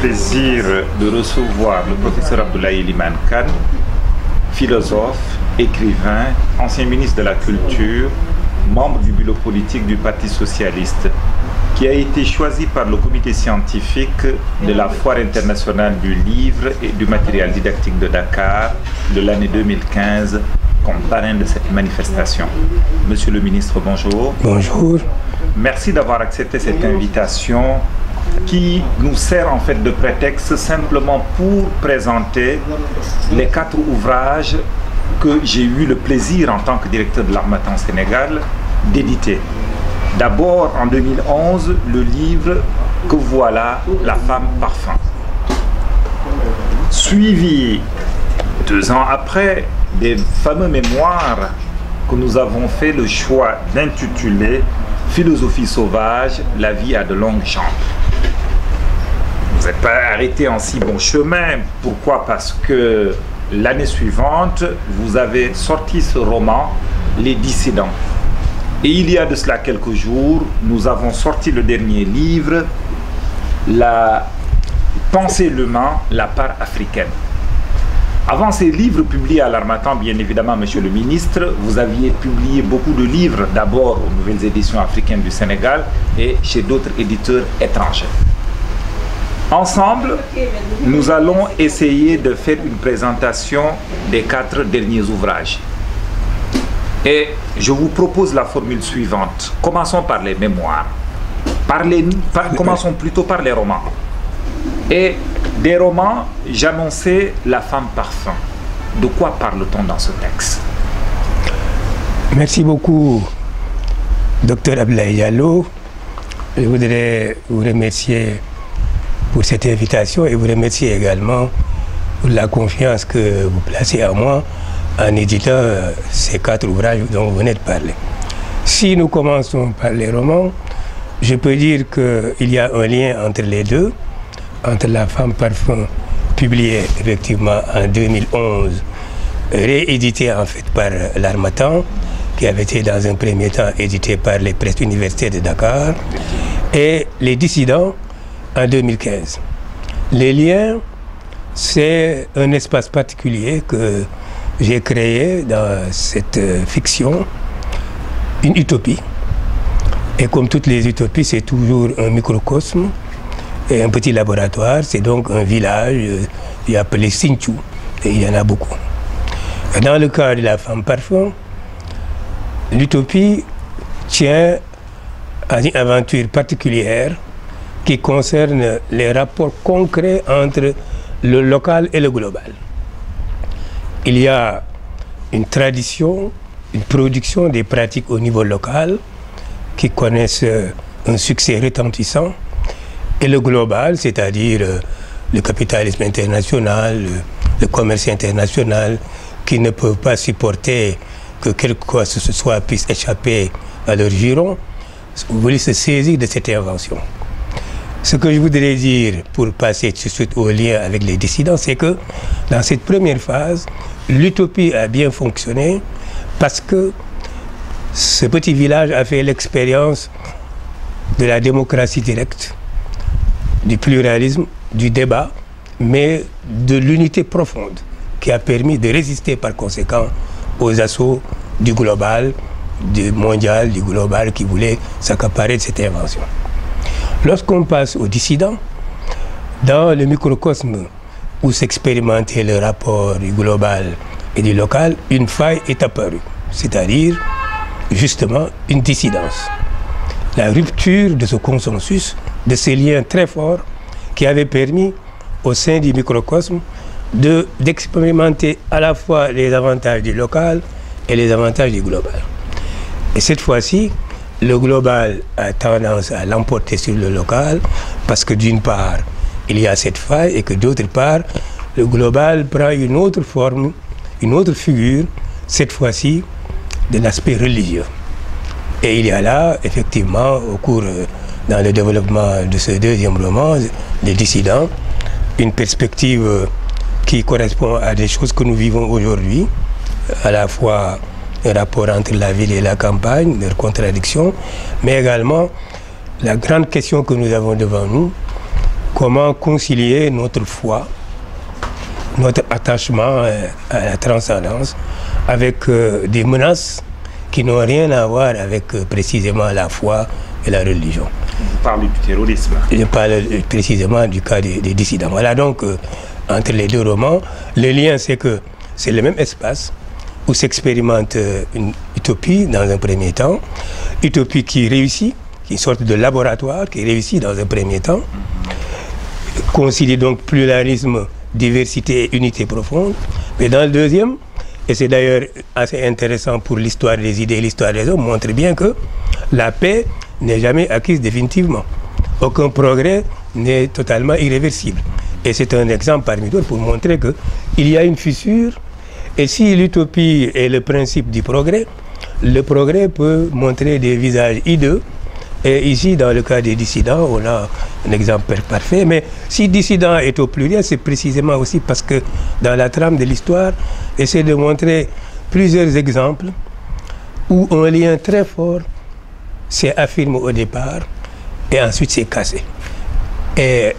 plaisir de recevoir le professeur Abdoulaye Liman Khan, philosophe, écrivain, ancien ministre de la Culture, membre du bureau politique du Parti socialiste, qui a été choisi par le comité scientifique de la Foire internationale du livre et du matériel didactique de Dakar de l'année 2015 comme parrain de cette manifestation. Monsieur le ministre, bonjour. Bonjour. Merci d'avoir accepté cette invitation qui nous sert en fait de prétexte simplement pour présenter les quatre ouvrages que j'ai eu le plaisir en tant que directeur de l'Armatan Sénégal d'éditer. D'abord en 2011, le livre Que voilà la femme parfum. Suivi deux ans après des fameux mémoires que nous avons fait le choix d'intituler Philosophie sauvage, la vie a de longues jambes. Vous n'êtes pas arrêté en si bon chemin. Pourquoi? Parce que l'année suivante, vous avez sorti ce roman, Les Dissidents. Et il y a de cela quelques jours, nous avons sorti le dernier livre, La pensée le la part africaine. Avant ces livres publiés à l'Armatan, bien évidemment, Monsieur le ministre, vous aviez publié beaucoup de livres, d'abord aux nouvelles éditions africaines du Sénégal et chez d'autres éditeurs étrangers. Ensemble, nous allons essayer de faire une présentation des quatre derniers ouvrages. Et je vous propose la formule suivante. Commençons par les mémoires. commençons plutôt par les romans. Et des romans, j'annonçais La femme parfum. De quoi parle-t-on dans ce texte? Merci beaucoup, docteur Ablaï Diallo. Je voudrais vous remercier pour cette invitation et vous remercier également pour la confiance que vous placez à moi en éditant euh, ces quatre ouvrages dont vous venez de parler. Si nous commençons par les romans, je peux dire qu'il y a un lien entre les deux, entre La femme parfum, publié effectivement en 2011, réédité en fait par l'Armatan, qui avait été dans un premier temps édité par les presses universitaires de Dakar, et Les dissidents en 2015. Les liens, c'est un espace particulier que j'ai créé dans cette euh, fiction, une utopie. Et comme toutes les utopies, c'est toujours un microcosme et un petit laboratoire. C'est donc un village euh, appelé Sinchou. Et il y en a beaucoup. Dans le cas de la femme parfum, l'utopie tient à une aventure particulière qui concerne les rapports concrets entre le local et le global. Il y a une tradition, une production des pratiques au niveau local qui connaissent un succès retentissant et le global, c'est-à-dire euh, le capitalisme international, le commerce international, qui ne peuvent pas supporter que quelque chose ce soit puisse échapper à leur giron, voulez se saisir de cette invention. Ce que je voudrais dire pour passer tout de suite au lien avec les dissidents, c'est que dans cette première phase, l'utopie a bien fonctionné parce que ce petit village a fait l'expérience de la démocratie directe, du pluralisme, du débat, mais de l'unité profonde qui a permis de résister par conséquent aux assauts du global, du mondial, du global qui voulait s'accaparer de cette invention. Lorsqu'on passe aux dissidents, dans le microcosme où s'expérimentait le rapport du global et du local, une faille est apparue, c'est-à-dire justement une dissidence. La rupture de ce consensus, de ces liens très forts qui avaient permis au sein du microcosme d'expérimenter à la fois les avantages du local et les avantages du global. Et cette fois-ci, le global a tendance à l'emporter sur le local parce que d'une part, il y a cette faille et que d'autre part, le global prend une autre forme, une autre figure, cette fois-ci de l'aspect religieux. Et il y a là, effectivement, au cours, euh, dans le développement de ce deuxième roman, Les dissidents, une perspective euh, qui correspond à des choses que nous vivons aujourd'hui, à la fois le rapport entre la ville et la campagne, leurs contradictions, mais également la grande question que nous avons devant nous, comment concilier notre foi, notre attachement euh, à la transcendance avec euh, des menaces qui n'ont rien à voir avec euh, précisément la foi et la religion. Vous parlez du terrorisme. Je parle précisément du cas des, des dissidents. Voilà donc entre les deux romans, le lien c'est que c'est le même espace où s'expérimente une utopie dans un premier temps, utopie qui réussit, qui est une sorte de laboratoire qui réussit dans un premier temps, concilie donc pluralisme, diversité et unité profonde. Mais dans le deuxième, et c'est d'ailleurs assez intéressant pour l'histoire des idées et l'histoire des hommes, montre bien que la paix n'est jamais acquise définitivement. Aucun progrès n'est totalement irréversible. Et c'est un exemple parmi d'autres pour montrer qu'il y a une fissure. Et si l'utopie est le principe du progrès, le progrès peut montrer des visages hideux et ici, dans le cas des dissidents, on a un exemple parfait. Mais si dissident est au pluriel, c'est précisément aussi parce que dans la trame de l'histoire, essaie de montrer plusieurs exemples où un lien très fort s'est affirmé au départ et ensuite s'est cassé. Et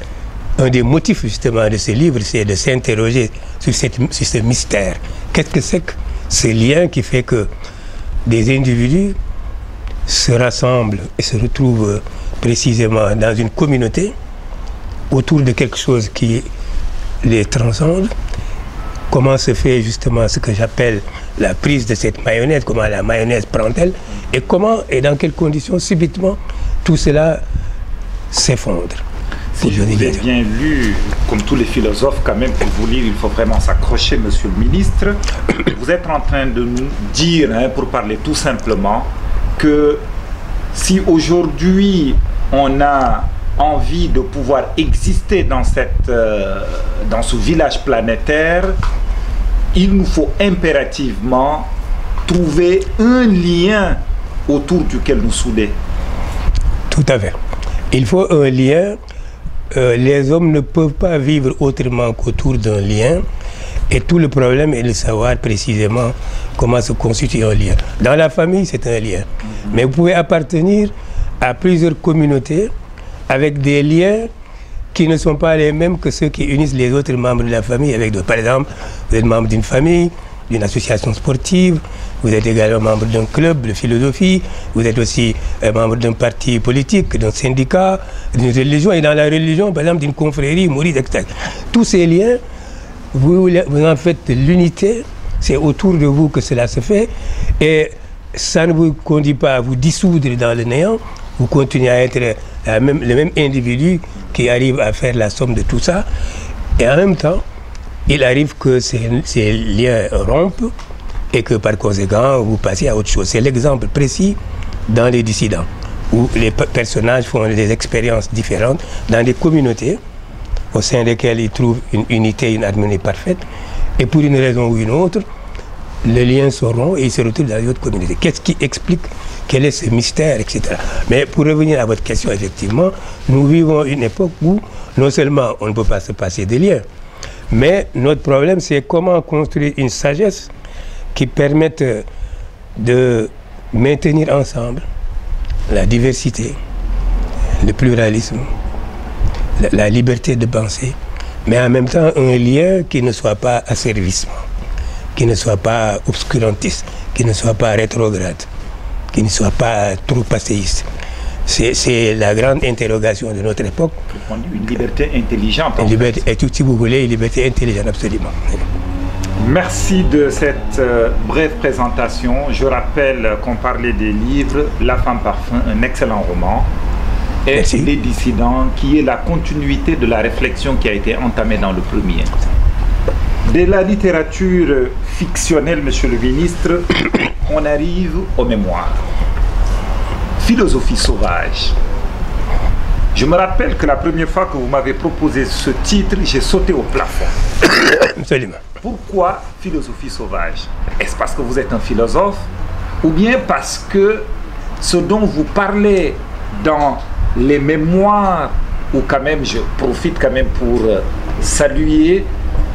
un des motifs justement de ce livre, c'est de s'interroger sur, sur, ce mystère. Qu'est-ce que c'est que ce lien qui fait que des individus se rassemblent et se retrouvent précisément dans une communauté autour de quelque chose qui les transcende? Comment se fait justement ce que j'appelle la prise de cette mayonnaise, comment la mayonnaise prend-elle, et comment et dans quelles conditions subitement tout cela s'effondre? Si je vous bien lu, comme tous les philosophes, quand même, pour vous lire, il faut vraiment s'accrocher, monsieur le ministre. Vous êtes en train de nous dire, hein, pour parler tout simplement, que si aujourd'hui on a envie de pouvoir exister dans, cette, euh, dans ce village planétaire, il nous faut impérativement trouver un lien autour duquel nous souder. Tout à fait. Il faut un lien. Euh, les hommes ne peuvent pas vivre autrement qu'autour d'un lien. Et tout le problème est de savoir précisément comment se constitue un lien. Dans la famille, c'est un lien. Mais vous pouvez appartenir à plusieurs communautés avec des liens qui ne sont pas les mêmes que ceux qui unissent les autres membres de la famille avec. Par exemple, vous êtes membre d'une famille, d'une association sportive, vous êtes également membre d'un club de philosophie, vous êtes aussi membre d'un parti politique, d'un syndicat, d'une religion, et dans la religion, par exemple, d'une confrérie, mouride, etc. Tous ces liens vous, en faites l'unité, c'est autour de vous que cela se fait, et ça ne vous conduit pas à vous dissoudre dans le néant, vous continuez à être le même individu qui arrive à faire la somme de tout ça, et en même temps, il arrive que ces liens rompent et que par conséquent, vous passez à autre chose. C'est l'exemple précis dans les dissidents, où les personnages font des expériences différentes dans des communautés au sein desquels ils trouvent une unité, une harmonie parfaite. Et pour une raison ou une autre, les liens seront et ils se retrouvent dans une autre communauté. Qu'est-ce qui explique quel est ce mystère, etc. Mais pour revenir à votre question, effectivement, nous vivons une époque où non seulement on ne peut pas se passer des liens, mais notre problème, c'est comment construire une sagesse qui permette de maintenir ensemble la diversité, le pluralisme, la, la, liberté de penser, mais en même temps un lien qui ne soit pas asservissement, qui ne soit pas obscurantiste, qui ne soit pas rétrograde, qui ne soit pas trop passéiste. C'est la grande interrogation de notre époque. Une liberté intelligente. Une liberté, et tout, si vous voulez, une liberté intelligente, absolument. Merci de cette euh, brève présentation. Je rappelle qu'on parlait des livres La femme parfum, un excellent roman, et Merci. Les dissidents, qui est la continuité de la réflexion qui a été entamée dans le premier. De la littérature fictionnelle, monsieur le ministre, on arrive aux mémoires. Philosophie sauvage. Je me rappelle que la première fois que vous m'avez proposé ce titre, j'ai sauté au plafond. Absolument. Pourquoi philosophie sauvage? Est-ce parce que vous êtes un philosophe ou bien parce que ce dont vous parlez dans les mémoires, ou quand même je profite quand même pour saluer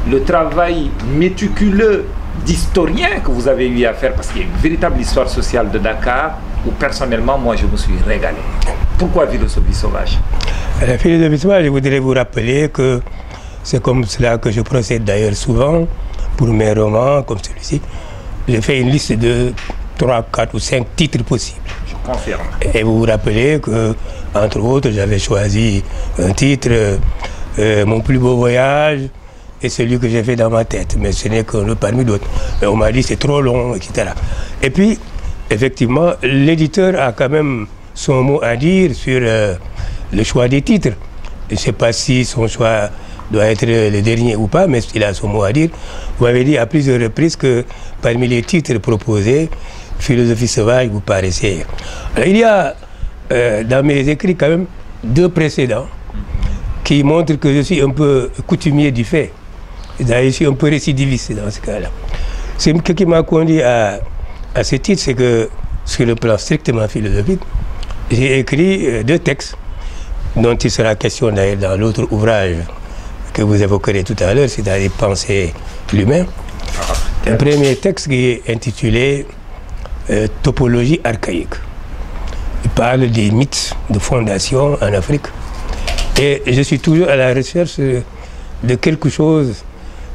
le travail méticuleux d'historien que vous avez eu à faire Parce qu'il y a une véritable histoire sociale de Dakar où personnellement, moi, je me suis régalé. Pourquoi philosophie sauvage? La philosophie sauvage, je voudrais vous rappeler que c'est comme cela que je procède d'ailleurs souvent pour mes romans comme celui-ci. J'ai fait une liste de 3, 4 ou 5 titres possibles. Je confirme. Et vous vous rappelez que, entre autres, j'avais choisi un titre, euh, Mon plus beau voyage, et celui que j'ai fait dans ma tête. Mais ce n'est qu'un parmi d'autres. On m'a dit c'est trop long, etc. Et puis, effectivement, l'éditeur a quand même son mot à dire sur euh, le choix des titres. Je ne sais pas si son choix doit être le dernier ou pas, mais il a son mot à dire. Vous m'avez dit à plusieurs reprises que parmi les titres proposés, Philosophie sauvage vous paraissait. il y a euh, dans mes écrits quand même deux précédents qui montrent que je suis un peu coutumier du fait. Je suis un peu récidiviste dans ce cas-là. Ce qui m'a conduit à, à ce titre, c'est que sur le plan strictement philosophique, j'ai écrit euh, deux textes dont il sera question d'ailleurs dans l'autre ouvrage que vous évoquerez tout à l'heure, c'est-à-dire Penser l'humain. Un premier texte qui est intitulé euh, Topologie archaïque. Il parle des mythes de fondation en Afrique. Et je suis toujours à la recherche de quelque chose,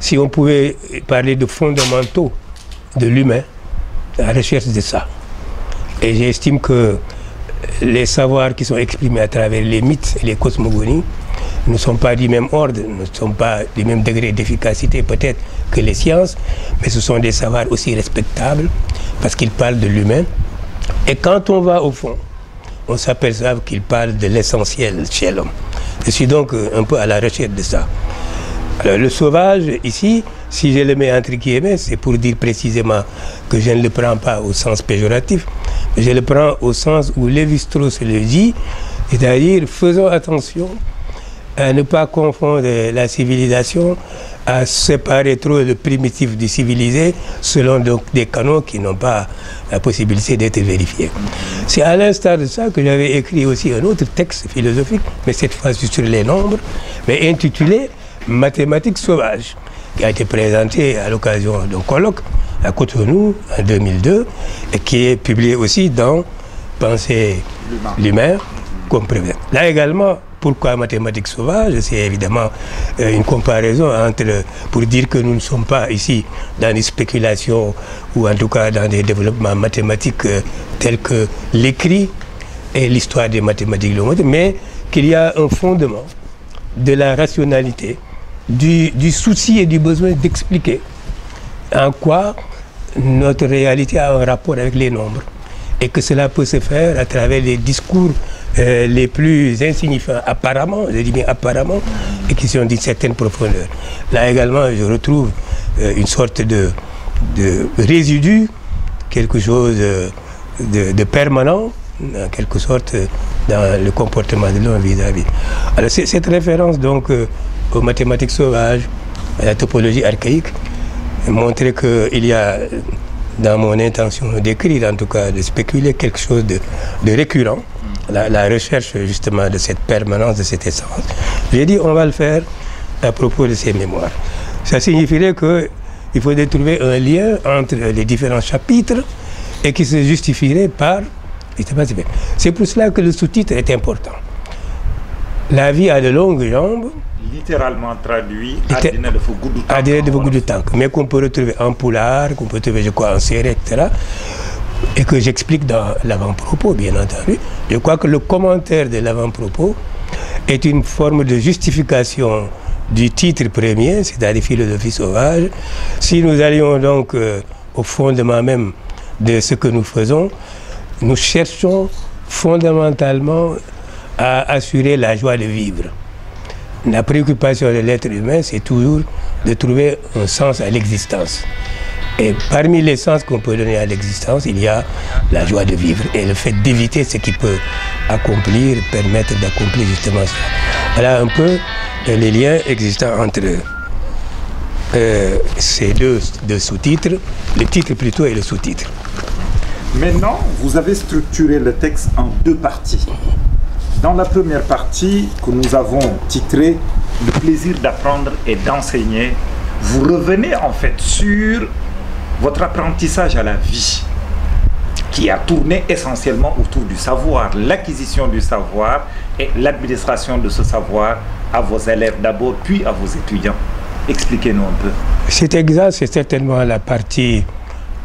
si on pouvait parler de fondamentaux de l'humain, à la recherche de ça. Et j'estime que les savoirs qui sont exprimés à travers les mythes et les cosmogonies ne sont pas du même ordre, ne sont pas du même degré d'efficacité peut-être que les sciences, mais ce sont des savoirs aussi respectables parce qu'ils parlent de l'humain. Et quand on va au fond, on s'aperçoit qu'ils parlent de l'essentiel chez l'homme. Je suis donc un peu à la recherche de ça. Alors, le sauvage, ici, si je le mets entre guillemets, c'est pour dire précisément que je ne le prends pas au sens péjoratif, mais je le prends au sens où Lévi-Strauss le dit, c'est-à-dire faisons attention à ne pas confondre la civilisation, à séparer trop le primitif du civilisé selon donc des canons qui n'ont pas la possibilité d'être vérifiés. C'est à l'instar de ça que j'avais écrit aussi un autre texte philosophique, mais cette fois-ci sur les nombres, mais intitulé Mathématiques sauvages, qui a été présenté à l'occasion d'un colloque à Cotonou en 2002 et qui est publié aussi dans Penser l'humain comme prévient. Là également, pourquoi mathématiques sauvages? C'est évidemment euh, une comparaison entre, pour dire que nous ne sommes pas ici dans des spéculations ou en tout cas dans des développements mathématiques euh, tels que l'écrit et l'histoire des mathématiques, mais qu'il y a un fondement de la rationalité, du, du souci et du besoin d'expliquer en quoi notre réalité a un rapport avec les nombres et que cela peut se faire à travers les discours euh, les plus insignifiants, apparemment, je dis bien apparemment, et qui sont d'une certaine profondeur. Là également, je retrouve euh, une sorte de, de, résidu, quelque chose de, de, permanent, en quelque sorte, dans le comportement de l'homme vis-à-vis. Alors, cette référence, donc, euh, aux mathématiques sauvages, à la topologie archaïque, montrait qu'il y a dans mon intention d'écrire, en tout cas, de spéculer quelque chose de, de récurrent, la, recherche justement de cette permanence, de cette essence. J'ai dit, on va le faire à propos de ces mémoires. Ça signifierait qu'il faudrait trouver un lien entre les différents chapitres et qui se justifierait par... C'est pour cela que le sous-titre est important. La vie a de longues jambes. Littéralement traduit, de Fogoudou Adina de Mais qu'on peut retrouver en poulard, qu'on peut retrouver, je crois, en série, etc et que j'explique dans l'avant-propos, bien entendu. Je crois que le commentaire de l'avant-propos est une forme de justification du titre premier, c'est-à-dire philosophie sauvage. Si nous allions donc euh, au fondement même de ce que nous faisons, nous cherchons fondamentalement à assurer la joie de vivre. La préoccupation de l'être humain, c'est toujours de trouver un sens à l'existence. Et parmi les sens qu'on peut donner à l'existence, il y a la joie de vivre et le fait d'éviter ce qui peut accomplir, permettre d'accomplir justement ça. Voilà un peu les liens existants entre euh, ces deux, deux sous-titres, le titre plutôt et le sous-titre. Maintenant, vous avez structuré le texte en deux parties. Dans la première partie que nous avons titrée Le plaisir d'apprendre et d'enseigner, vous revenez en fait sur votre apprentissage à la vie, qui a tourné essentiellement autour du savoir, l'acquisition du savoir et l'administration de ce savoir à vos élèves d'abord, puis à vos étudiants. Expliquez-nous un peu. C'est exact, c'est certainement la partie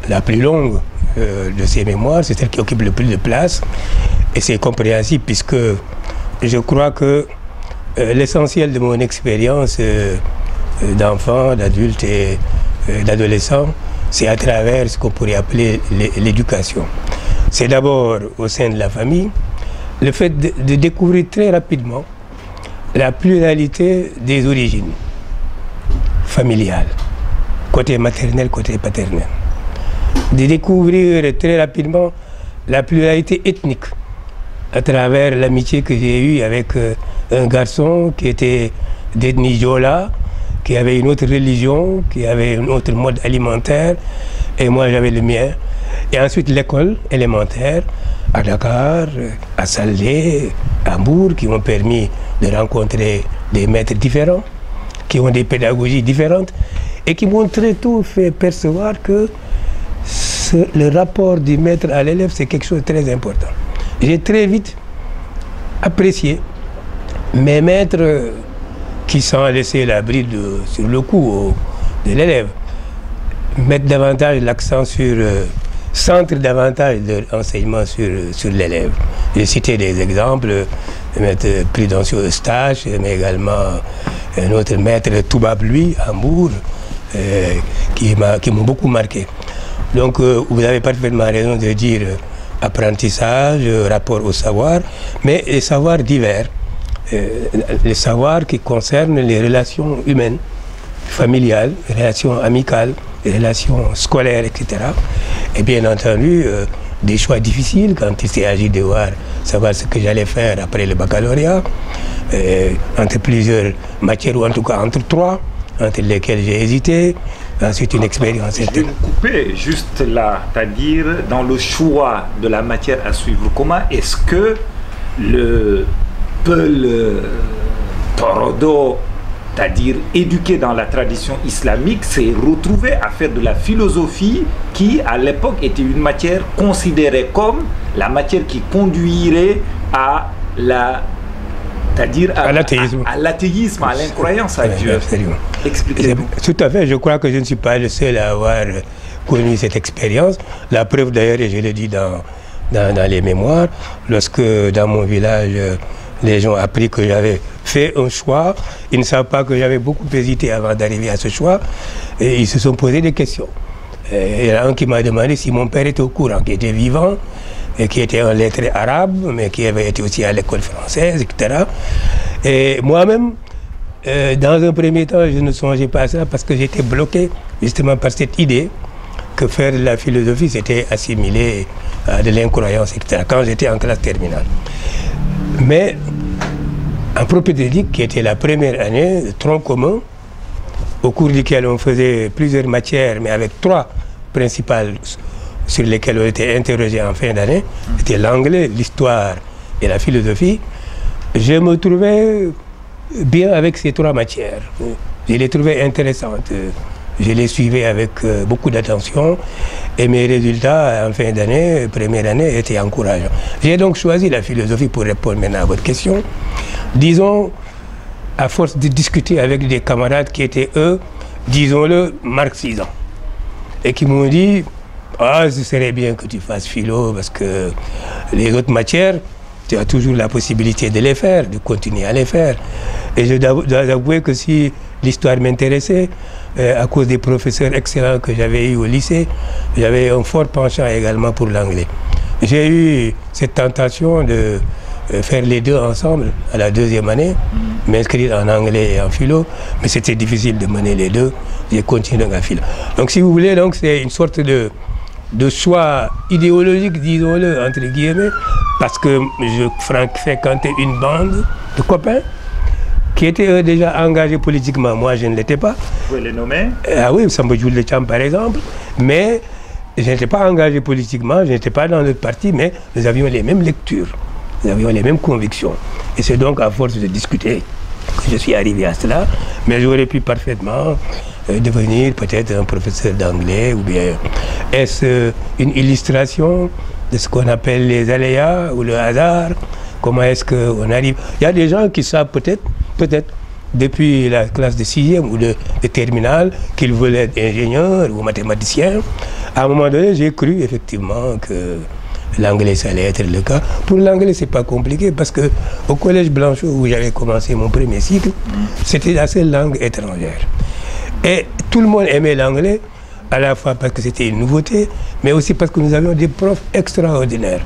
la plus longue euh, de ces mémoires, c'est celle qui occupe le plus de place. Et c'est compréhensible puisque je crois que euh, l'essentiel de mon expérience euh, d'enfant, d'adulte et d'adolescent, c'est à travers ce qu'on pourrait appeler l'éducation. C'est d'abord au sein de la famille, le fait de, découvrir très rapidement la pluralité des origines familiales, côté maternel, côté paternel. De découvrir très rapidement la pluralité ethnique à travers l'amitié que j'ai eue avec euh, un garçon qui était d'ethnie Jola, qui avait une autre religion, qui avait un autre mode alimentaire, et moi j'avais le mien. Et ensuite l'école élémentaire à Dakar, à Salé, à Hambourg, qui m'ont permis de rencontrer des maîtres différents, qui ont des pédagogies différentes, et qui m'ont très tôt fait percevoir que le rapport du maître à l'élève, c'est quelque chose de très important. J'ai très vite apprécié mes maîtres qui, sans laisser la bride sur le cou de l'élève, mettent davantage l'accent sur, euh, centre davantage de l'enseignement sur, sur l'élève. J'ai cité des exemples, maître Prudencio Eustache, mais également un autre maître Toubab, lui, à euh, qui m'ont beaucoup marqué. Donc, euh, vous avez parfaitement raison de dire apprentissage, rapport au savoir, mais les savoirs divers. Euh, les savoirs qui concernent les relations humaines, familiales, les relations amicales, les relations scolaires, etc. Et bien entendu, euh, des choix difficiles quand il s'est agi de voir, savoir ce que j'allais faire après le baccalauréat, euh, entre plusieurs matières, ou en tout cas entre trois, entre lesquelles j'ai hésité. Ensuite, une expérience. Je vais couper juste là, c'est-à-dire dans le choix de la matière à suivre. Comment est-ce que le le Torodo, c'est-à-dire éduqué dans la tradition islamique, s'est retrouvé à faire de la philosophie qui, à l'époque, était une matière considérée comme la matière qui conduirait à la c'est-à-dire à, l'athéisme, à, l'incroyance à Dieu. Expliquez-nous. Tout à fait, je crois que je ne suis pas le seul à avoir connu cette expérience. La preuve d'ailleurs, et je l'ai dit dans, dans, dans, les mémoires, lorsque dans mon village, les gens ont appris que j'avais fait un choix. Ils ne savent pas que j'avais beaucoup hésité avant d'arriver à ce choix. Et ils se sont posé des questions. il y a un qui m'a demandé si mon père était au courant, qui était vivant, et qui était un lettré arabe, mais qui avait été aussi à l'école française, etc. Et moi-même, euh, dans un premier temps, je ne songeais pas à ça parce que j'étais bloqué justement par cette idée que faire de la philosophie, c'était assimiler à de l'incroyance, etc. Quand j'étais en classe terminale. Mais en propédeutique, qui était la première année, tronc commun, au cours duquel on faisait plusieurs matières, mais avec trois principales sur lesquelles on était interrogé en fin d'année, c'était l'anglais, l'histoire et la philosophie, je me trouvais bien avec ces trois matières. Je les trouvais intéressantes. Je les suivais avec euh, beaucoup d'attention et mes résultats en fin d'année, première année, étaient encourageants. J'ai donc choisi la philosophie pour répondre maintenant à votre question. Disons, à force de discuter avec des camarades qui étaient, eux, disons-le, marxisants, et qui m'ont dit Ah, ce serait bien que tu fasses philo parce que les autres matières, tu as toujours la possibilité de les faire, de continuer à les faire. Et je dois avouer que si l'histoire m'intéressait, euh, à cause des professeurs excellents que j'avais eu au lycée, j'avais un fort penchant également pour l'anglais. J'ai eu cette tentation de euh, faire les deux ensemble à la deuxième année, m'inscrire en anglais et en philo, mais c'était difficile de mener les deux. J'ai continué la philo. Donc si vous voulez, c'est une sorte de, de choix idéologique, disons-le, entre guillemets, parce que je fréquentais une bande de copains qui étaient déjà engagés politiquement. Moi, je ne l'étais pas. Vous pouvez les nommer Ah oui, Samba Le Cham, par exemple. Mais je n'étais pas engagé politiquement, je n'étais pas dans notre parti, mais nous avions les mêmes lectures, nous avions les mêmes convictions. Et c'est donc à force de discuter que je suis arrivé à cela. Mais j'aurais pu parfaitement devenir peut-être un professeur d'anglais ou bien est-ce une illustration de ce qu'on appelle les aléas ou le hasard? Comment est-ce qu'on arrive? Il y a des gens qui savent peut-être, peut-être, depuis la classe de sixième ou de, terminale qu'ils voulaient être ingénieurs ou mathématiciens. À un moment donné, j'ai cru effectivement que l'anglais, ça allait être le cas. Pour l'anglais, c'est pas compliqué parce que au collège Blanchot, où j'avais commencé mon premier cycle, c'était la seule langue étrangère. Et tout le monde aimait l'anglais, à la fois parce que c'était une nouveauté, mais aussi parce que nous avions des profs extraordinaires.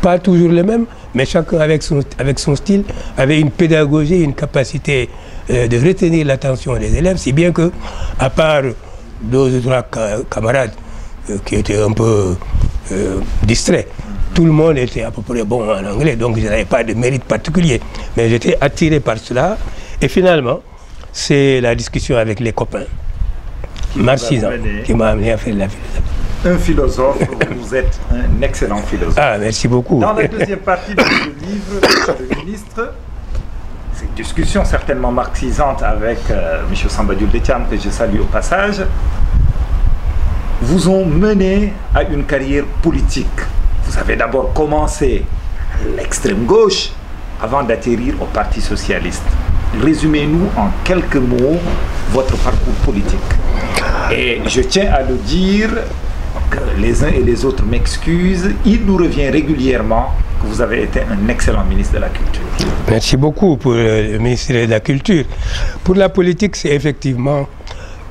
Pas toujours les mêmes, mais chacun avec son, style avait une pédagogie, une capacité euh, de retenir l'attention des élèves, si bien que, à part deux ou trois ca camarades euh, qui étaient un peu euh, distraits, tout le monde était à peu près bon en anglais, donc je n'avais pas de mérite particulier. Mais j'étais attiré par cela. Et finalement, c'est la discussion avec les copains marxisants qui m'a amené à faire la philosophie. Un philosophe, vous êtes un excellent philosophe. Ah, merci beaucoup. Dans la deuxième partie de ce livre, le ministre, cette discussion certainement marxisante avec euh, M. Sambadiou Detiam, que je salue au passage, vous ont mené à une carrière politique. Vous avez d'abord commencé à l'extrême gauche avant d'atterrir au Parti socialiste. Résumez-nous en quelques mots votre parcours politique. Et je tiens à le dire que les uns et les autres m'excusent, il nous revient régulièrement que vous avez été un excellent ministre de la Culture. Merci beaucoup pour le ministère de la Culture. Pour la politique, c'est effectivement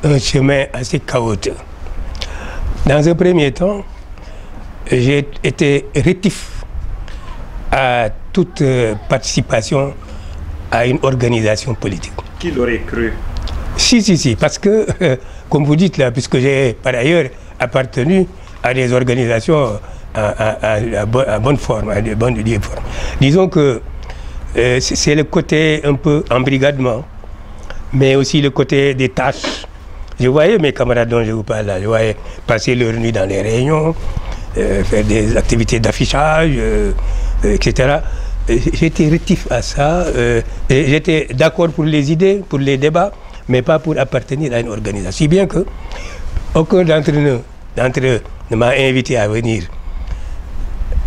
un chemin assez chaotique. Dans un premier temps, j'ai été rétif à toute participation à une organisation politique. Qui l'aurait cru? Si, si, si, parce que, euh, comme vous dites là, puisque j'ai par ailleurs appartenu à des organisations à, à, à, à bonne forme, à de bonne forme. Disons que euh, c'est le côté un peu embrigadement, mais aussi le côté des tâches. Je voyais mes camarades dont je vous parle là, je voyais passer leur nuit dans les réunions, euh, faire des activités d'affichage, euh, etc. J'étais rétif à ça, j'étais d'accord pour les idées, pour les débats, mais pas pour appartenir à une organisation. Si bien que aucun d'entre nous, d'entre eux ne m'a invité à venir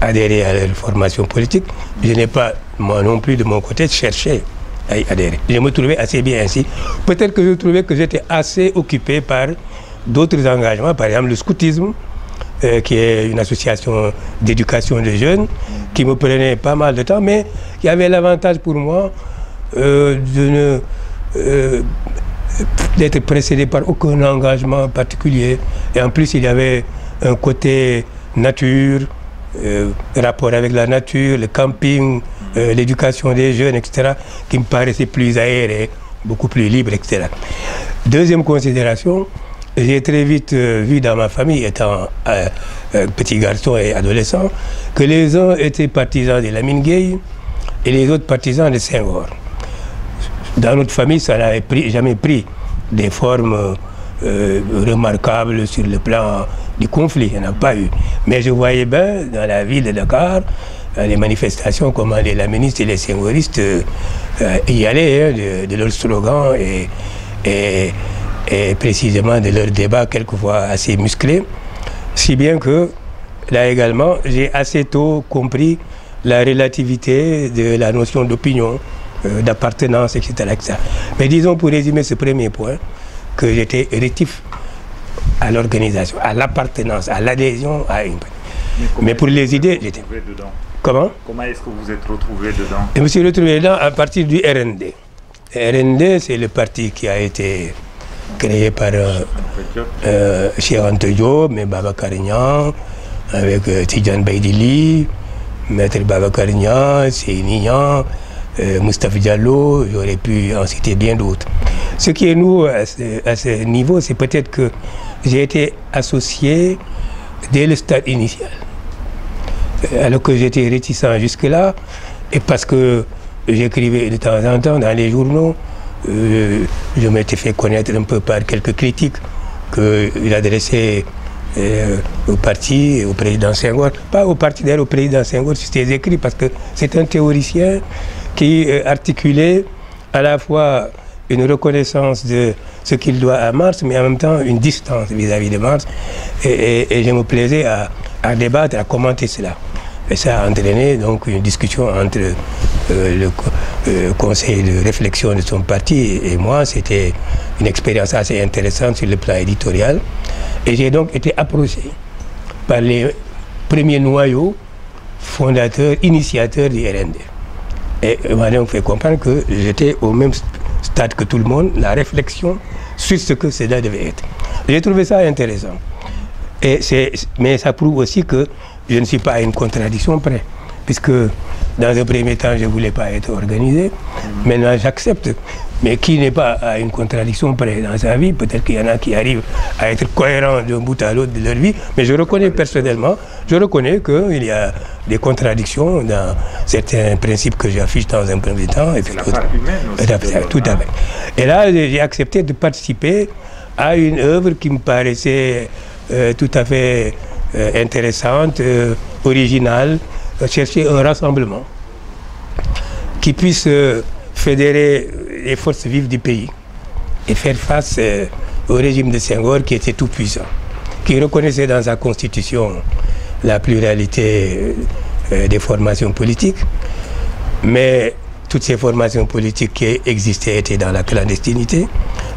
adhérer à leur formation politique. Je n'ai pas, moi non plus, de mon côté, cherché à y adhérer. Je me trouvais assez bien ainsi. Peut-être que je trouvais que j'étais assez occupé par d'autres engagements, par exemple le scoutisme, euh, qui est une association d'éducation des jeunes, qui me prenait pas mal de temps, mais qui avait l'avantage pour moi euh, de euh, d'être précédé par aucun engagement particulier. Et en plus, il y avait un côté nature, rapport avec la nature, le camping, l'éducation des jeunes, etc., qui me paraissait plus aéré, beaucoup plus libre, etc. Deuxième considération, j'ai très vite euh, vu dans ma famille, étant petit garçon et adolescent, que les uns étaient partisans de Lamine Gueye et les autres partisans de Senghor. Dans notre famille, ça n'avait jamais pris des formes euh, remarquables sur le plan du conflit. Il n'y en a pas eu. Mais je voyais bien dans la ville de Dakar, les manifestations, comment les laministes et les euh, y allaient, hein, de, slogans et, et, et, précisément de leurs débats quelquefois assez musclés. Si bien que, là également, j'ai assez tôt compris la relativité de la notion d'opinion d'appartenance, etc., etc., Mais disons, pour résumer ce premier point, que j'étais rétif à l'organisation, à l'appartenance, à l'adhésion à une. Mais, Mais pour les idées, j'étais. Comment? Comment est-ce que vous êtes retrouvé dedans Je me suis retrouvé dedans à partir du RND. Le RND, c'est le parti qui a été créé par euh, mais Baba Carignan, avec euh, Tidjane Baydili, Maître Baba Carignan, Sénignan, euh, Diallo, j'aurais pu en citer bien d'autres. Ce qui est nouveau à ce, à ce niveau, c'est peut-être que j'ai été associé dès le stade initial. Alors que j'étais réticent jusque-là, et parce que j'écrivais de temps en temps dans les journaux, euh, je m'étais fait connaître un peu par quelques critiques qu'il adressait euh, au parti, au président Senghor. Pas au parti d'ailleurs, au président Senghor, ses écrits, parce que c'est un théoricien qui euh, articulait à la fois une reconnaissance de ce qu'il doit à Mars, mais en même temps une distance vis-à-vis de Mars. Et, je me plaisais à, débattre, à commenter cela. Et ça a entraîné donc une discussion entre euh, le euh, conseil de réflexion de son parti et moi. C'était une expérience assez intéressante sur le plan éditorial. Et j'ai donc été approché par les premiers noyaux fondateurs, initiateurs du RND. Et m'a donc fait comprendre que j'étais au même stade que tout le monde, la réflexion sur ce que cela devait être. J'ai trouvé ça intéressant. Et mais ça prouve aussi que je ne suis pas à une contradiction près. Puisque dans un premier temps, je ne voulais pas être organisé. Maintenant, j'accepte. Mais qui n'est pas à une contradiction près dans sa vie? Peut-être qu'il y en a qui arrivent à être cohérents d'un bout à l'autre de leur vie. Mais je reconnais personnellement, je reconnais qu'il y a des contradictions dans certains principes que j'affiche dans un premier temps. Et puis humaine Tout à fait. Et là, j'ai accepté de participer à une œuvre qui me paraissait euh, tout à fait intéressante, euh, originale, chercher un rassemblement qui puisse fédérer les forces vives du pays et faire face au régime de Senghor qui était tout puissant, qui reconnaissait dans sa constitution la pluralité des formations politiques, mais toutes ces formations politiques qui existaient étaient dans la clandestinité.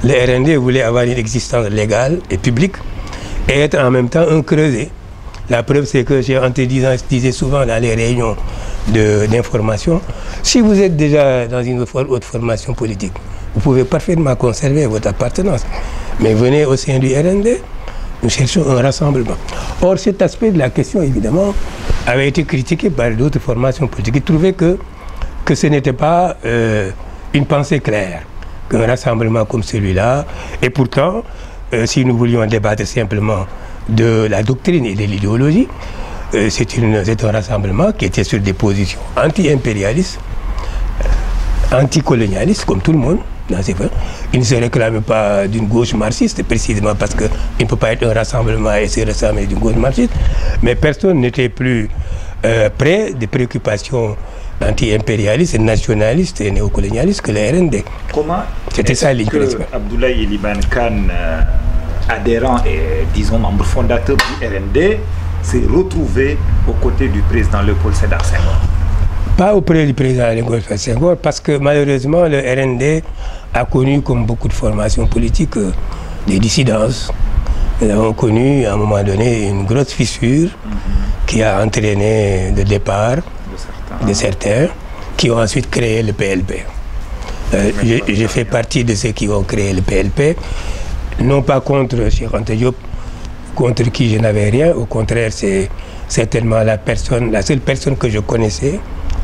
Le RND voulait avoir une existence légale et publique et être en même temps un creuset. La preuve, c'est que j'ai je disais souvent dans les réunions d'information, si vous êtes déjà dans une autre formation politique, vous pouvez parfaitement conserver votre appartenance. Mais venez au sein du RND, nous cherchons un rassemblement. Or, cet aspect de la question, évidemment, avait été critiqué par d'autres formations politiques qui trouvaient que, que ce n'était pas euh, une pensée claire qu'un rassemblement comme celui-là. Et pourtant, euh, si nous voulions débattre simplement de la doctrine et de l'idéologie, euh, c'est un rassemblement qui était sur des positions anti-impérialistes, euh, anticolonialistes, comme tout le monde. Dans ces Il ne se réclame pas d'une gauche marxiste, précisément parce qu'il ne peut pas être un rassemblement et se rassembler d'une gauche marxiste. Mais personne n'était plus près des préoccupations anti-impérialistes, nationalistes et néocolonialistes que le RND. Comment C'était ça que Abdoulaye Liban Khan, euh, adhérent et disons membre fondateur du RND, s'est retrouvé aux côtés du président Leopold Sédar Senghor Pas auprès du président Leopold Sédar Senghor, parce que malheureusement le RND a connu, comme beaucoup de formations politiques, des dissidences. Nous avons connu à un moment donné une grosse fissure qui a entraîné le départ de certains qui ont ensuite créé le PLP. J'ai fait partie de ceux qui ont créé le PLP, non pas contre Cheikh contre qui je n'avais rien, au contraire, c'est certainement la seule personne que je connaissais,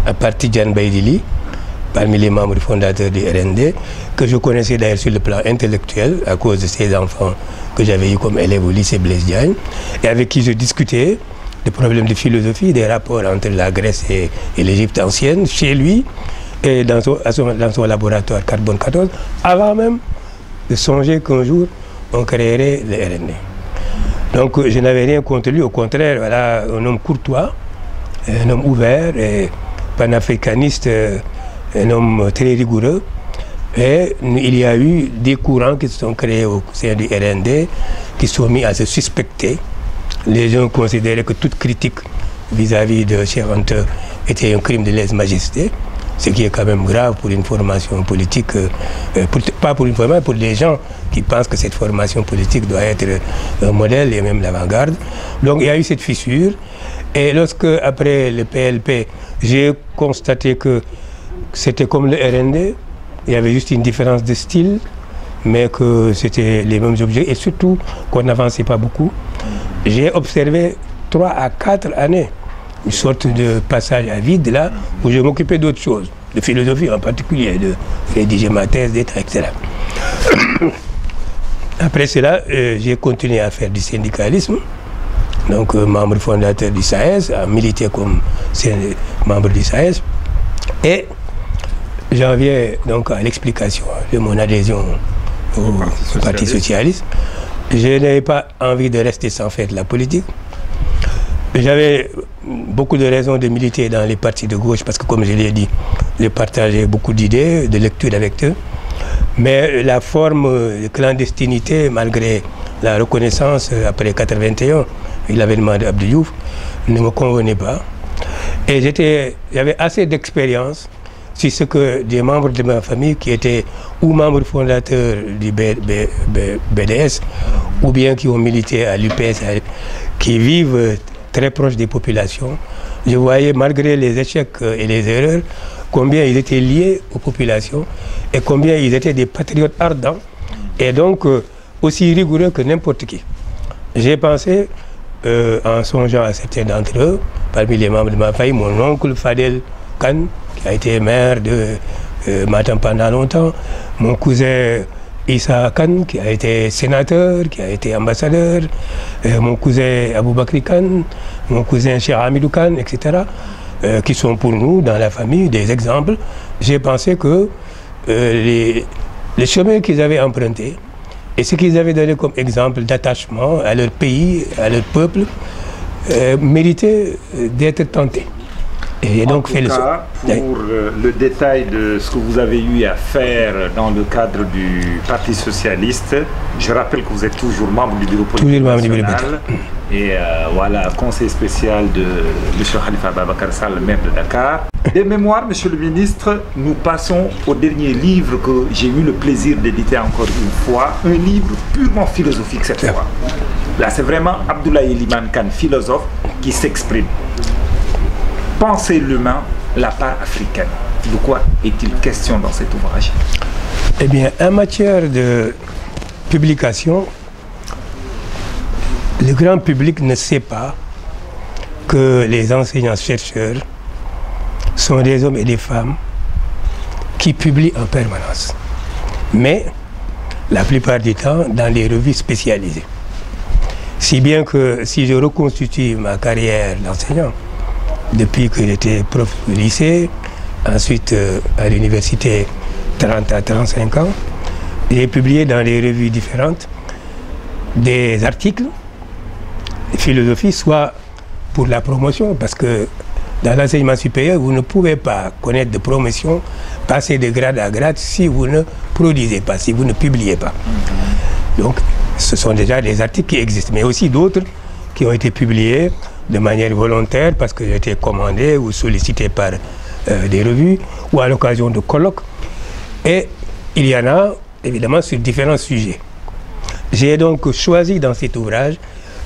à partir de Baydili, parmi les membres fondateurs du RND, que je connaissais d'ailleurs sur le plan intellectuel, à cause de ces enfants que j'avais eu comme élèves au lycée Blaise Diagne, et avec qui je discutais des problèmes de philosophie, des rapports entre la Grèce et, l'Égypte ancienne, chez lui et dans son, dans son, laboratoire Carbone 14, avant même de songer qu'un jour on créerait le RND. Donc je n'avais rien contre lui, au contraire, voilà, un homme courtois, un homme ouvert, et panafricaniste, un homme très rigoureux. Et il y a eu des courants qui se sont créés au sein du RND, qui sont mis à se suspecter les gens considéraient que toute critique vis-à-vis de Cheikh était un crime de lèse-majesté, ce qui est quand même grave pour une formation politique, euh, euh, pas pour une formation, pour les gens qui pensent que cette formation politique doit être un modèle et même l'avant-garde. Donc il y a eu cette fissure. Et lorsque, après le PLP, j'ai constaté que c'était comme le RND, il y avait juste une différence de style, mais que c'était les mêmes objets et surtout qu'on n'avançait pas beaucoup j'ai observé trois à quatre années une sorte de passage à vide là où je m'occupais d'autres choses, de philosophie en particulier, de rédiger ma thèse d'État, etc. Après cela, euh, j'ai continué à faire du syndicalisme, donc euh, membre fondateur du SAES, à militer comme membre du SAES. Et j'en viens donc à l'explication de mon adhésion au, Parti socialiste. Je n'avais pas envie de rester sans faire de la politique. J'avais beaucoup de raisons de militer dans les partis de gauche parce que, comme je l'ai dit, j'ai partagé beaucoup d'idées, de lectures avec eux. Mais la forme de clandestinité, malgré la reconnaissance après 81 et l'avènement d'Abdou Diouf, ne me convenait pas. Et j'avais assez d'expérience sur ce que des membres de ma famille qui étaient ou membres fondateurs du BDS ou bien qui ont milité à l'UPS, qui vivent très proches des populations, je voyais malgré les échecs et les erreurs combien ils étaient liés aux populations et combien ils étaient des patriotes ardents et donc euh, aussi rigoureux que n'importe qui. J'ai pensé, euh, en songeant à certains d'entre eux, parmi les membres de ma famille, mon oncle Fadel Khan, qui a été maire de euh, Matam pendant longtemps, mon cousin Issa Khan, qui a été sénateur, qui a été ambassadeur, euh, mon cousin Aboubakri Khan, mon cousin Cheikh Hamidou Khan, etc., euh, qui sont pour nous, dans la famille, des exemples. J'ai pensé que les, les chemins qu'ils avaient empruntés et ce qu'ils avaient donné comme exemple d'attachement à leur pays, à leur peuple, méritaient d'être tentés. Et donc fait cas, pour euh, le détail de ce que vous avez eu à faire dans le cadre du Parti Socialiste, je rappelle que vous êtes toujours membre du bureau politique national et euh, voilà, conseil spécial de M. Khalifa Babakar Sall, maire de Dakar. Des mémoires, Monsieur le ministre, nous passons au dernier livre que j'ai eu le plaisir d'éditer encore une fois, un livre purement philosophique cette fois. Là, c'est vraiment Abdoulaye Liman Khan, philosophe, qui s'exprime. Penser l'humain, la part africaine. De quoi est-il question dans cet ouvrage Eh bien, en matière de publication, le grand public ne sait pas que les enseignants-chercheurs sont des hommes et des femmes qui publient en permanence. Mais, la plupart du temps, dans les revues spécialisées. Si bien que si je reconstitue ma carrière d'enseignant, depuis que j'étais prof de lycée, ensuite euh, à l'université 30 à 35 ans. J'ai publié dans des revues différentes des articles de philosophie, soit pour la promotion, parce que dans l'enseignement supérieur, vous ne pouvez pas connaître de promotion, passer de grade à grade si vous ne produisez pas, si vous ne publiez pas. Donc, ce sont déjà des articles qui existent, mais aussi d'autres qui ont été publiés de manière volontaire parce que j'ai été commandé ou sollicité par euh, des revues ou à l'occasion de colloques. Et il y en a évidemment sur différents sujets. J'ai donc choisi dans cet ouvrage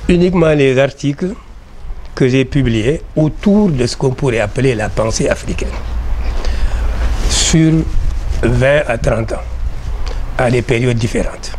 uniquement les articles que j'ai publiés autour de ce qu'on pourrait appeler la pensée africaine sur 20 à 30 ans, à des périodes différentes.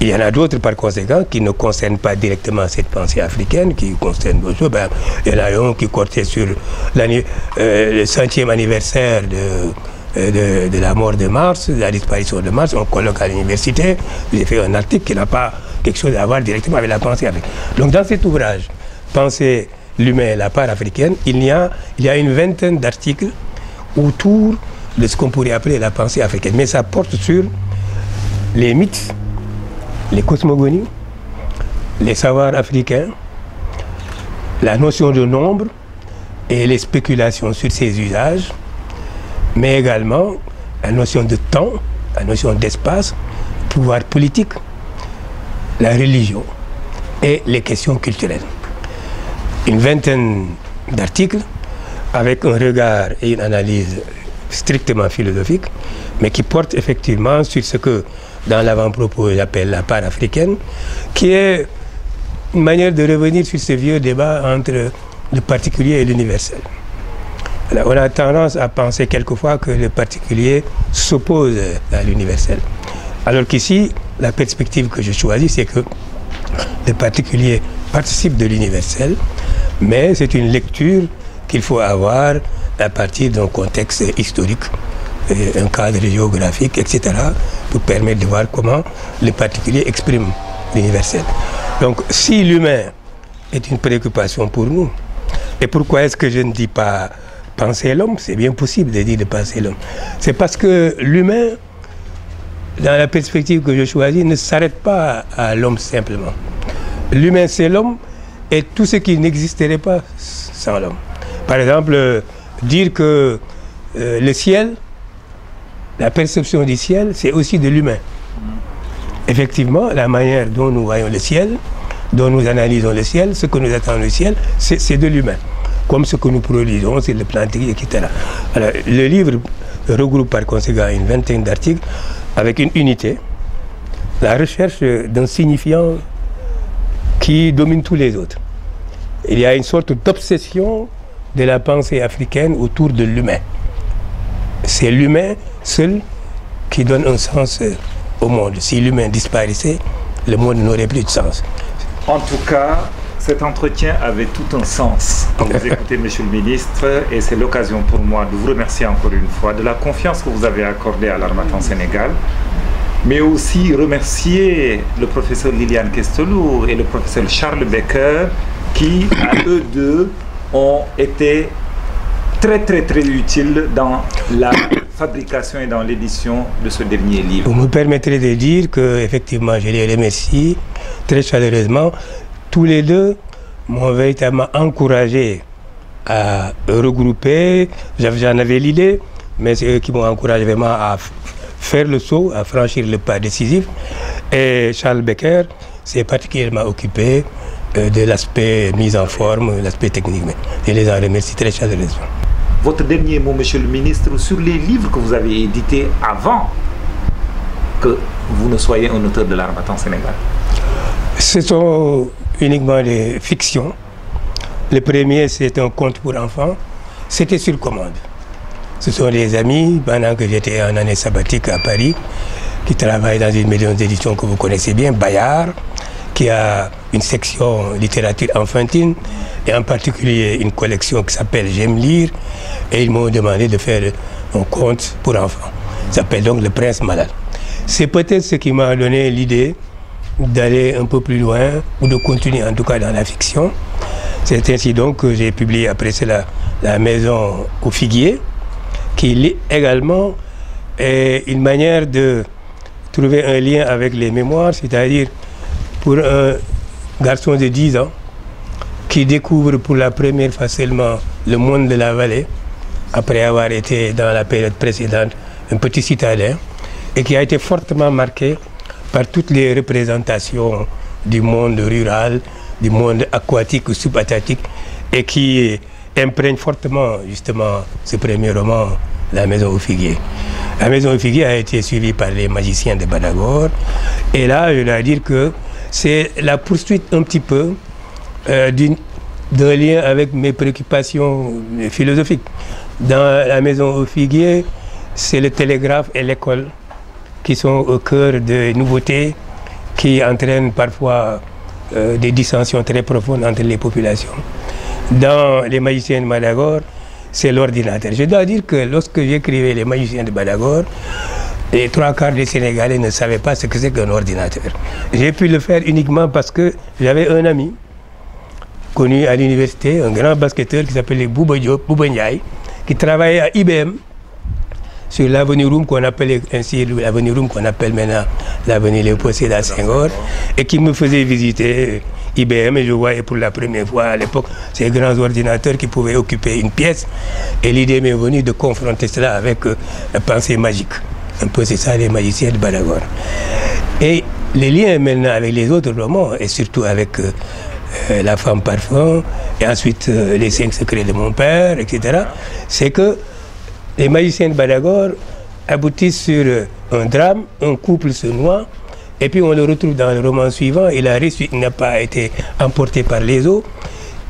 Il y en a d'autres, par conséquent, qui ne concernent pas directement cette pensée africaine, qui concernent d'autres choses. Ben, il y en a un qui portait sur euh, le centième anniversaire euh, de, la mort de Mars, de la disparition de Mars. On colloque à l'université. J'ai fait un article qui n'a pas quelque chose à voir directement avec la pensée africaine. Donc, dans cet ouvrage, Penser l'humain et la part africaine, il y a, il y a une vingtaine d'articles autour de ce qu'on pourrait appeler la pensée africaine. Mais ça porte sur les mythes les cosmogonies, les savoirs africains, la notion de nombre et les spéculations sur ses usages, mais également la notion de temps, la notion d'espace, pouvoir politique, la religion et les questions culturelles. Une vingtaine d'articles avec un regard et une analyse strictement philosophique, mais qui portent effectivement sur ce que dans l'avant-propos, j'appelle la part africaine, qui est une manière de revenir sur ce vieux débat entre le particulier et l'universel. On a tendance à penser quelquefois que le particulier s'oppose à l'universel. Alors qu'ici, la perspective que je choisis, c'est que le particulier participe de l'universel, mais c'est une lecture qu'il faut avoir à partir d'un contexte historique un cadre géographique, etc., pour permettre de voir comment les particuliers expriment l'universel. Donc, si l'humain est une préoccupation pour nous, et pourquoi est-ce que je ne dis pas penser l'homme? C'est bien possible de dire de penser l'homme. C'est parce que l'humain, dans la perspective que je choisis, ne s'arrête pas à l'homme simplement. L'humain, c'est l'homme et tout ce qui n'existerait pas sans l'homme. Par exemple, dire que euh, le ciel la perception du ciel, c'est aussi de l'humain. Effectivement, la manière dont nous voyons le ciel, dont nous analysons le ciel, ce que nous attendons du ciel, c'est de l'humain. Comme ce que nous produisons, c'est le planting, etc. Alors, le livre regroupe par conséquent une vingtaine d'articles avec une unité, la recherche d'un signifiant qui domine tous les autres. Il y a une sorte d'obsession de la pensée africaine autour de l'humain. C'est l'humain seul qui donne un sens au monde. Si l'humain disparaissait, le monde n'aurait plus de sens. En tout cas, cet entretien avait tout un sens vous écoutez, Monsieur le ministre, et c'est l'occasion pour moi de vous remercier encore une fois de la confiance que vous avez accordée à l'Armatan Sénégal, mais aussi remercier le professeur Liliane Kestelou et le professeur Charles Becker qui, à eux deux, ont été très très très utiles dans la fabrication et dans l'édition de ce dernier livre. Vous me permettrez de dire que effectivement, je les remercie très chaleureusement. Tous les deux m'ont véritablement encouragé à regrouper. J'en avais l'idée, mais c'est eux qui m'ont encouragé vraiment à faire le saut, à franchir le pas décisif. Et Charles Becker s'est particulièrement occupé de l'aspect mise en forme, l'aspect technique. Je les en remercie très chaleureusement. Votre dernier mot, monsieur le ministre, sur les livres que vous avez édités avant que vous ne soyez un auteur de l'armatan Sénégal Ce sont uniquement des fictions. Le premier, c'est un conte pour enfants. C'était sur commande. Ce sont des amis, pendant que j'étais en année sabbatique à Paris, qui travaillent dans une maison d'édition que vous connaissez bien, Bayard, qui a une section littérature enfantine et en particulier une collection qui s'appelle J'aime lire. Et ils m'ont demandé de faire un conte pour enfants. Ça s'appelle donc Le Prince Malade. C'est peut-être ce qui m'a donné l'idée d'aller un peu plus loin ou de continuer en tout cas dans la fiction. C'est ainsi donc que j'ai publié après cela La Maison au Figuier, qui est également une manière de trouver un lien avec les mémoires, c'est-à-dire pour un garçon de 10 ans qui découvre pour la première fois seulement le monde de la vallée, après avoir été dans la période précédente un petit citadin, et qui a été fortement marqué par toutes les représentations du monde rural, du monde aquatique ou subaquatique, et qui imprègne fortement justement ce premier roman, La Maison au Figuier. La Maison au Figuier a été suivie par les magiciens de Badagor, et là, je dois dire que c'est la poursuite un petit peu euh, d'un lien avec mes préoccupations philosophiques. Dans la maison au figuier, c'est le télégraphe et l'école qui sont au cœur des nouveautés qui entraînent parfois euh, des dissensions très profondes entre les populations. Dans les magiciens de Madagor, c'est l'ordinateur. Je dois dire que lorsque j'écrivais les magiciens de Badagor, les trois quarts des Sénégalais ne savaient pas ce que c'est qu'un ordinateur. J'ai pu le faire uniquement parce que j'avais un ami connu à l'université, un grand basketteur qui s'appelait Bouba qui travaillait à IBM sur l'avenue Room qu'on appelle ainsi l'avenue Room qu'on appelle maintenant l'avenue Léopold Sédar Senghor et qui me faisait visiter IBM et je voyais pour la première fois à l'époque ces grands ordinateurs qui pouvaient occuper une pièce et l'idée m'est venue de confronter cela avec euh, la pensée magique. Un peu c'est ça les magiciens de Balagor. Et les liens maintenant avec les autres romans et surtout avec euh, euh, La femme parfum et ensuite Les cinq secrets de mon père, etc., c'est que les magiciens de Balagor aboutissent sur un drame, un couple se noie, et puis on le retrouve dans le roman suivant, il a reçu, il n'a pas été emporté par les eaux,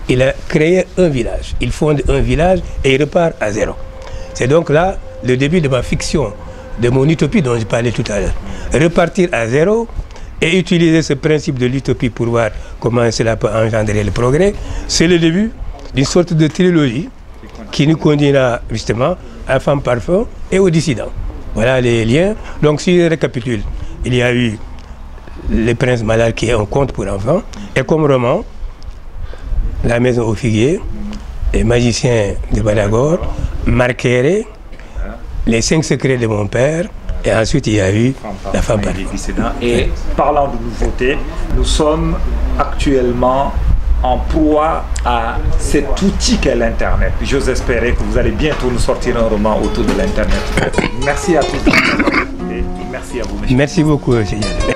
il a créé un village. Il fonde un village et il repart à zéro. C'est donc là le début de ma fiction, de mon utopie dont je parlais tout à l'heure. Repartir à zéro et utiliser ce principe de l'utopie pour voir comment cela peut engendrer le progrès, c'est le début d'une sorte de trilogie qui nous conduira justement à Femme Parfum et au dissident. Voilà les liens. Donc si je récapitule, il y a eu Le Prince Malade qui est un conte pour enfants, et comme roman, La Maison au Figuier, Les Magiciens de Badagor, Marquéré, Les Cinq Secrets de mon Père, et ensuite il y a eu La Femme Parfum. Et parlant de nouveautés, nous sommes actuellement en proie à cet outil qu'est l'Internet. J'ose espérer que vous allez bientôt nous sortir un roman autour de l'Internet. Merci à tous. Et merci à vous, Merci beaucoup, Seigneur.